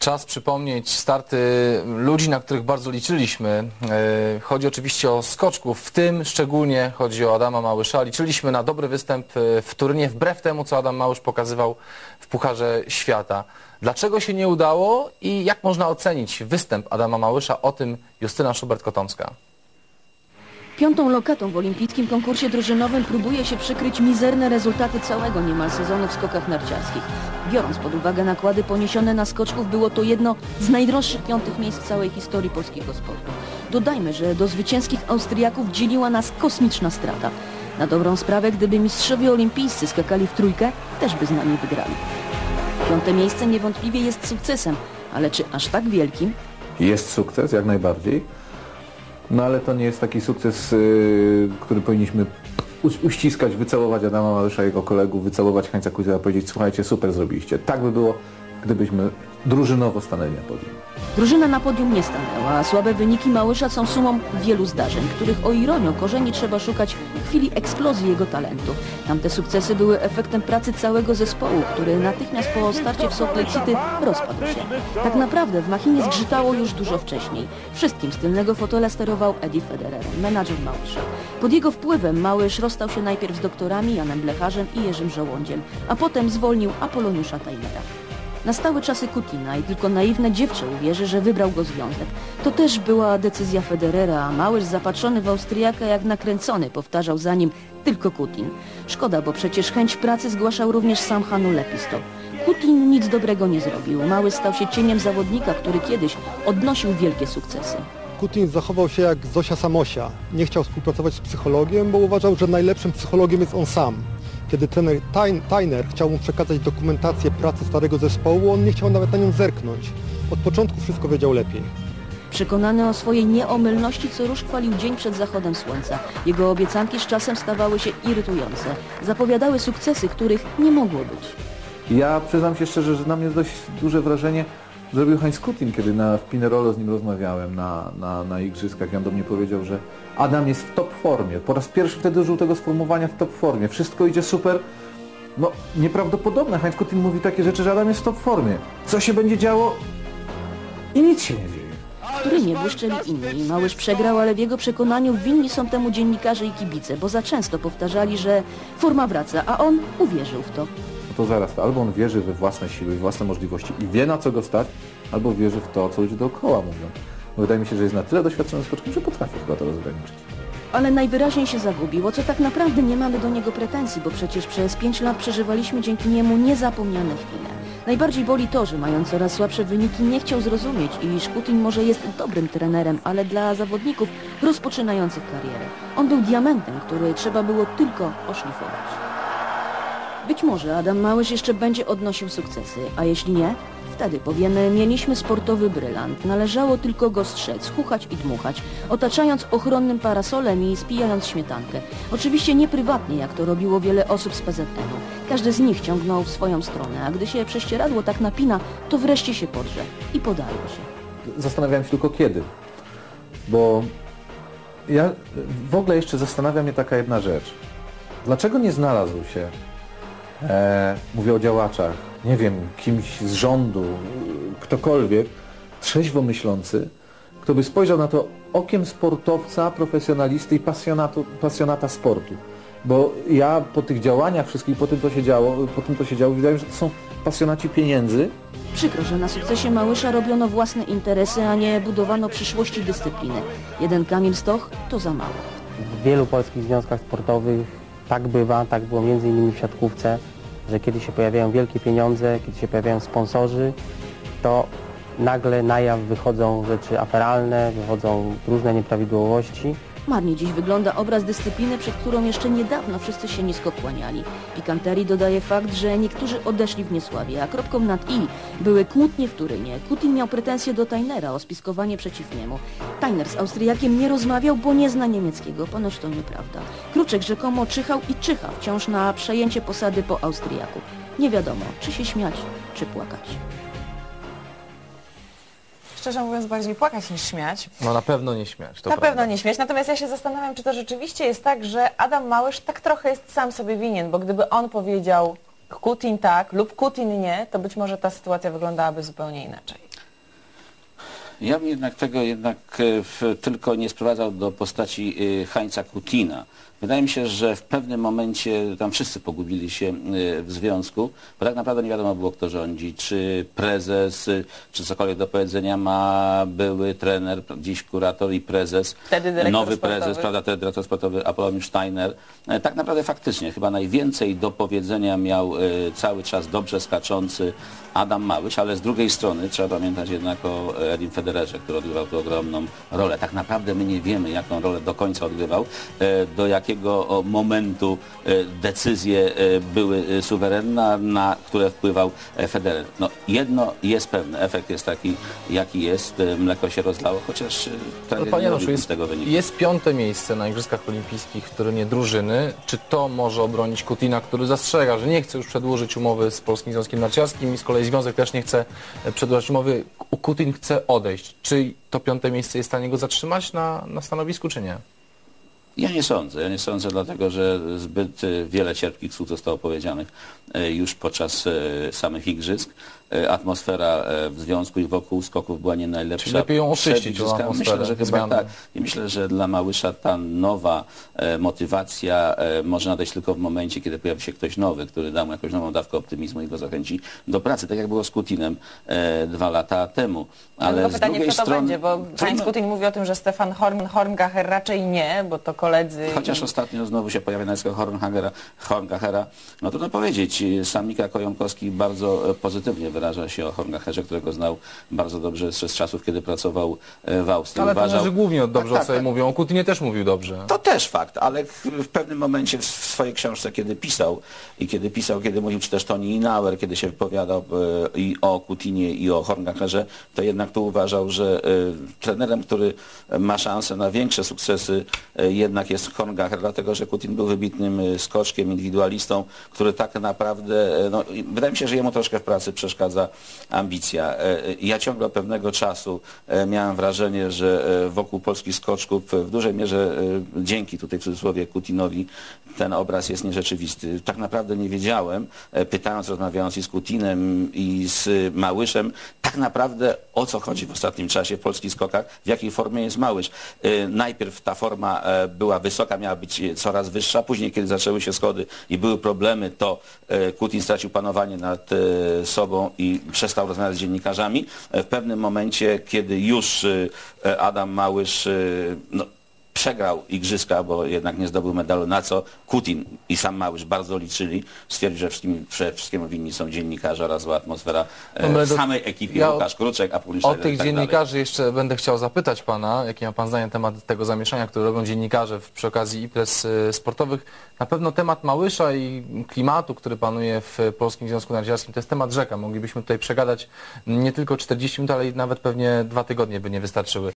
Czas przypomnieć starty ludzi, na których bardzo liczyliśmy. E, Chodzi oczywiście o skoczków, w tym szczególnie chodzi o Adama Małysza. Liczyliśmy na dobry występ e, w turnie, wbrew temu, co Adam Małysz pokazywał w Pucharze Świata. Dlaczego się nie udało i jak można ocenić występ Adama Małysza? O tym Justyna Szubert-Kotomska. Piątą lokatą w olimpijskim konkursie drużynowym próbuje się przykryć mizerne rezultaty całego niemal sezonu w skokach narciarskich. Biorąc pod uwagę nakłady poniesione na skoczków, było to jedno z najdroższych piątych miejsc w całej historii polskiego sportu. Dodajmy, że do zwycięskich Austriaków dzieliła nas kosmiczna strata. Na dobrą sprawę, gdyby mistrzowie olimpijscy skakali w trójkę, też by z nami wygrali. Piąte miejsce niewątpliwie jest sukcesem, ale czy aż tak wielkim? Jest sukces, jak najbardziej. No ale to nie jest taki sukces, yy, który powinniśmy uściskać, wycałować Adama Małysza, jego kolegów, wycałować Hańca Kuzera, powiedzieć słuchajcie, super zrobiliście. Tak by było, gdybyśmy drużynowo stanęli na podium. Drużyna na podium nie stanęła, a słabe wyniki Małysza są sumą wielu zdarzeń, których o ironią korzeni trzeba szukać w chwili eksplozji jego talentu. Tamte sukcesy były efektem pracy całego zespołu, który natychmiast po starcie w Salt Lake City rozpadł się. Tak naprawdę w machinie zgrzytało już dużo wcześniej. Wszystkim z tylnego fotela sterował Eddie Federer, menadżer Małysza. Pod jego wpływem Małysz rozstał się najpierw z doktorami Janem Blecharzem i Jerzym Żołądziem, a potem zwolnił Apoloniusza Taylora. Nastały czasy Kutina i tylko naiwne dziewczę uwierzy, że wybrał go związek. To też była decyzja Federera, a Małysz zapatrzony w Austriaka jak nakręcony powtarzał za nim tylko Kutin. Szkoda, bo przecież chęć pracy zgłaszał również sam Hanu Lepisto. Kutin nic dobrego nie zrobił. Mały stał się cieniem zawodnika, który kiedyś odnosił wielkie sukcesy. Kutin zachował się jak Zosia Samosia. Nie chciał współpracować z psychologiem, bo uważał, że najlepszym psychologiem jest on sam. Kiedy trener Tainer chciał mu przekazać dokumentację pracy starego zespołu, on nie chciał nawet na nią zerknąć. Od początku wszystko wiedział lepiej. Przekonany o swojej nieomylności, co rusz chwalił dzień przed zachodem słońca. Jego obiecanki z czasem stawały się irytujące. Zapowiadały sukcesy, których nie mogło być. Ja przyznam się szczerze, że na mnie dość duże wrażenie zrobił Heinz Kutin, kiedy na, w Pinerolo z nim rozmawiałem na, na, na igrzyskach. I on do mnie powiedział, że Adam jest w top formie. Po raz pierwszy wtedy użył tego sformułowania w top formie. Wszystko idzie super. No, nieprawdopodobne. Heinz Kutin mówi takie rzeczy, że Adam jest w top formie. Co się będzie działo? I nic się nie dzieje. w którym nie błyszczeli inni. Małysz przegrał, ale w jego przekonaniu winni są temu dziennikarze i kibice, bo za często powtarzali, że forma wraca, a on uwierzył w to. No to zaraz, to albo on wierzy we własne siły, własne możliwości i wie na co go stać, albo wierzy w to, co ludzie dookoła mówią. Bo wydaje mi się, że jest na tyle doświadczonym skoczkiem, że potrafi chyba to rozgraniczyć. Ale najwyraźniej się zagubił, o co tak naprawdę nie mamy do niego pretensji, bo przecież przez pięć lat przeżywaliśmy dzięki niemu niezapomniane chwile. Najbardziej boli to, że mając coraz słabsze wyniki nie chciał zrozumieć, iż Kutin może jest dobrym trenerem, ale dla zawodników rozpoczynających karierę. On był diamentem, który trzeba było tylko oszlifować. Być może Adam Małysz jeszcze będzie odnosił sukcesy, a jeśli nie, wtedy powiemy, mieliśmy sportowy brylant. Należało tylko go strzec, chuchać i dmuchać, otaczając ochronnym parasolem i spijając śmietankę. Oczywiście nie prywatnie, jak to robiło wiele osób z PZN-u. Każdy z nich ciągnął w swoją stronę, a gdy się prześcieradło tak napina, to wreszcie się podrze i podarło się. Zastanawiałem się tylko kiedy. Bo ja w ogóle jeszcze zastanawia mnie taka jedna rzecz. Dlaczego nie znalazł się, e, mówię o działaczach, nie wiem, kimś z rządu, ktokolwiek, trzeźwo myślący, kto by spojrzał na to okiem sportowca, profesjonalisty i pasjonata sportu. Bo ja po tych działaniach wszystkich, po tym co się działo, po tym co się działo, wydaje mi się, że to są pasjonaci pieniędzy, Przykro, że na sukcesie Małysza robiono własne interesy, a nie budowano przyszłości dyscypliny. Jeden Kamil Stoch to za mało. W wielu polskich związkach sportowych tak bywa, tak było między innymi w siatkówce, że kiedy się pojawiają wielkie pieniądze, kiedy się pojawiają sponsorzy, to nagle na jaw wychodzą rzeczy aferalne, wychodzą różne nieprawidłowości. Marnie dziś wygląda obraz dyscypliny, przed którą jeszcze niedawno wszyscy się nisko kłaniali. Pikanterii dodaje fakt, że niektórzy odeszli w niesławie, a kropką nad i były kłótnie w Turynie. Kutin miał pretensje do Tainera o spiskowanie przeciw niemu. Tainer z Austriakiem nie rozmawiał, bo nie zna niemieckiego. Ponoć to nieprawda. Kruczek rzekomo czyhał i czyha wciąż na przejęcie posady po Austriaku. Nie wiadomo, czy się śmiać, czy płakać. Szczerze mówiąc, bardziej płakać niż śmiać. No na pewno nie śmiać. To Na prawda. pewno nie śmiać. Natomiast ja się zastanawiam, czy to rzeczywiście jest tak, że Adam Małysz tak trochę jest sam sobie winien, bo gdyby on powiedział Kutin tak lub Kutin nie, to być może ta sytuacja wyglądałaby zupełnie inaczej. Ja bym jednak tego jednak e, w, tylko nie sprowadzał do postaci e, Hańca Kutina. Wydaje mi się, że w pewnym momencie tam wszyscy pogubili się e, w związku, bo tak naprawdę nie wiadomo było kto rządzi, czy prezes, czy cokolwiek do powiedzenia ma były trener, dziś kurator i prezes, nowy sportowy. prezes, prawda, wtedy dyrektor sportowy Apolloniusz Steiner. E, Tak naprawdę faktycznie chyba najwięcej do powiedzenia miał e, cały czas dobrze skaczący Adam Małysz, ale z drugiej strony trzeba pamiętać jednak o Edim Federerze, który odgrywał tu ogromną rolę. Tak naprawdę my nie wiemy, jaką rolę do końca odgrywał, e, do jakiego momentu e, decyzje e, były e, suwerenne, na które wpływał Federer. No, jedno jest pewne, efekt jest taki, jaki jest, mleko się rozlało, chociaż prawie Panie nie Januszu, jest, z tego wyniku. jest piąte miejsce na Igrzyskach Olimpijskich w turnie drużyny. Czy to może obronić Kutina, który zastrzega, że nie chce już przedłużyć umowy z Polskim Związkiem Narciarskim i z kolei Związek też nie chce przedłużać umowy. U- Kutin chce odejść. Czy to piąte miejsce jest w stanie go zatrzymać na, na stanowisku, czy nie? Ja nie sądzę. Ja nie sądzę, dlatego że zbyt wiele cierpkich słów zostało powiedzianych e, już podczas e, samych igrzysk. E, Atmosfera w związku i wokół skoków była nie najlepsza. Czyli lepiej ją oczyścić, Myślę, że chyba tak. I myślę, że dla Małysza ta nowa motywacja może nadejść tylko w momencie, kiedy pojawi się ktoś nowy, który da mu jakąś nową dawkę optymizmu i go zachęci do pracy. Tak jak było z Kutinem dwa lata temu. Ale Tylko pytanie, drugiej kto to strony... będzie, bo Trudno- Heinz Kutin mówi o tym, że Stefan Horn, Horngacher raczej nie, bo to koledzy. Chociaż i- ostatnio znowu się pojawia nazwisko Hornhagera, Horngachera. No trudno powiedzieć. Sam Mika Kojąkowski bardzo e, pozytywnie wyraża się o Horngacherze, którego znał bardzo dobrze z czasów, kiedy pracował e, w Austrii. Ale Uważał- trenerzy głównie dobrze Tak, o tak, sobie tak. mówią. O Kutinie też mówił dobrze. To też fakt, ale w pewnym momencie w swojej książce, kiedy pisał i kiedy pisał, kiedy mówił, czy też Toni Inauer, kiedy się wypowiadał e, i o Kutinie i o Horngacherze, to jednak tu uważał, że trenerem, który ma szansę na większe sukcesy e, jednak jest Horngacher, dlatego że Kutin był wybitnym e, skoczkiem, indywidualistą, który tak naprawdę, e, no, wydaje mi się, że jemu troszkę w pracy przeszkadza ambicja. E, e, Ja ciągle pewnego czasu miałem wrażenie, że wokół polskich skoczków w dużej mierze dzięki tutaj w cudzysłowie Kutinowi ten obraz jest nierzeczywisty. Tak naprawdę nie wiedziałem, pytając, rozmawiając i z Kutinem i z Małyszem, tak naprawdę o co chodzi w ostatnim czasie w polskich skokach, w jakiej formie jest Małysz. Najpierw ta forma była wysoka, miała być coraz wyższa, później kiedy zaczęły się schody i były problemy, to e, Kutin stracił panowanie nad e, sobą i przestał rozmawiać z dziennikarzami. E, W pewnym momencie, kiedy już Adam Małysz no, przegrał igrzyska, bo jednak nie zdobył medalu, na co Kutin i sam Małysz bardzo liczyli. Stwierdził, że wszystkim, wszystkim winni są dziennikarze oraz zła atmosfera e, w do- samej ekipie. ja Łukasz Kruczek, a O Publicznego tych tak dalej. dziennikarzy jeszcze będę chciał zapytać Pana, jakie ma Pan zdanie na temat tego zamieszania, które robią dziennikarze przy okazji imprez y, sportowych. Na pewno temat Małysza i klimatu, który panuje w Polskim Związku Narciarskim, to jest temat rzeka. Moglibyśmy tutaj przegadać nie tylko 40 minut, ale i nawet pewnie dwa tygodnie by nie wystarczyły.